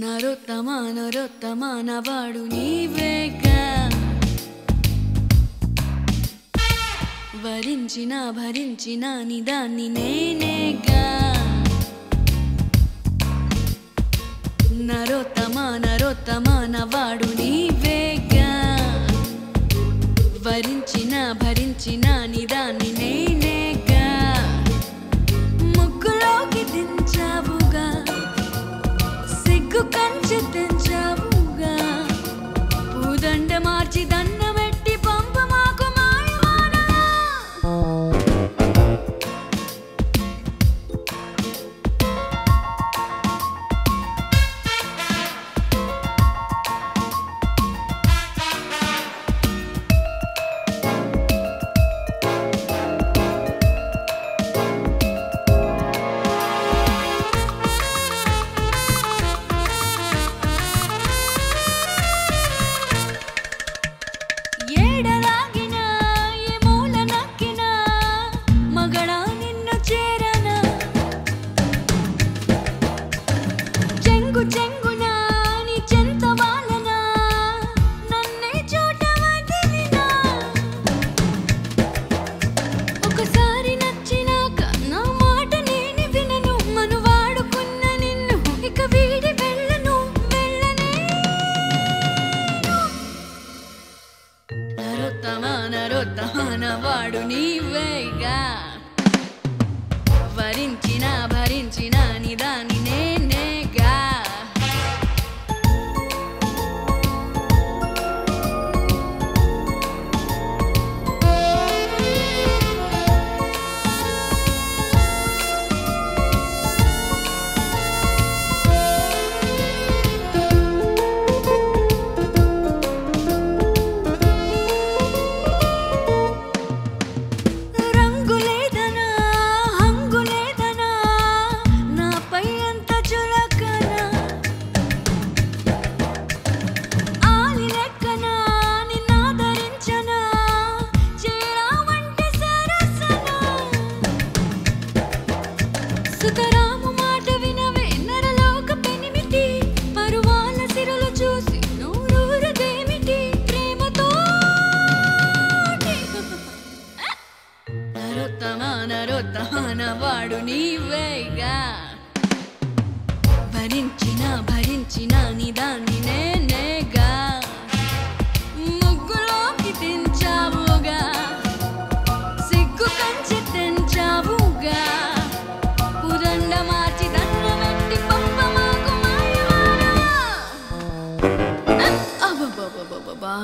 నరొత్తమ నరొత్తమ నవాడు నీవేగా వరించిన భరించిన నిదాన్ని నేనేగా నరోత్తమ నరోత్తమా నవాడు నీవేగా వరించిన భరించిన నిదాన్ని दण्डमार्जिदण्ड నరోత్తమ నీవేగా. వరించిన భరించిన నిదా నరోత్తమ నవాడు నీవేగా. భరించిన భరించిన నిదాన్ని నేనేగా. ముగ్గులోకి తెంచావుగా. సిగ్గు కంచి తెంచావుగా. పురండ మార్చి దండ పెట్టి పంప మాకు మాయవాడా అబ్బా